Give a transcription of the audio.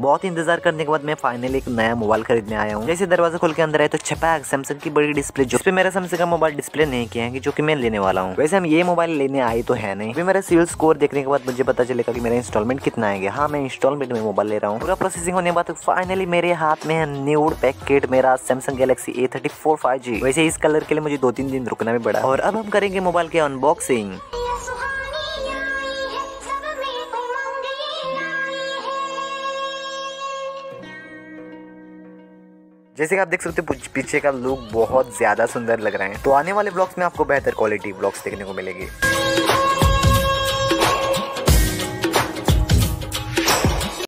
बहुत इंतज़ार करने के बाद मैं फाइनली एक नया मोबाइल खरीदने आया हूँ। जैसे दरवाज़ा खोल के अंदर आए तो छपा सैमसंग की बड़ी डिस्प्ले जो पे मेरा सैमसंग का मोबाइल डिस्प्ले नहीं किया है जो कि मैं लेने वाला हूँ। वैसे हम ये मोबाइल लेने आए तो है नहीं। मेरा सिविल स्कोर देखने के बाद मुझे पता चलेगा कि मेरा इंस्टॉलमेंट कितना आएगा। हाँ मैं इंस्टॉलमेंट में मोबाइल ले रहा हूँ। पूरा प्रोसेसिंग होने के बाद फाइनली मेरे हाथ में है न्यू पैकेट मेरा Samsung Galaxy A thirty four five G वैसे इस कलर के लिए मुझे दो तीन दिन रुकना भी पड़ा। और अब हम करेंगे मोबाइल के अनबॉक्सिंग जैसे कि आप देख सकते हो पीछे का लुक बहुत ज़्यादा सुंदर लग रहा है। तो आने वाले ब्लॉग्स में आपको बेहतर क्वालिटी ब्लॉग्स देखने को मिलेगी।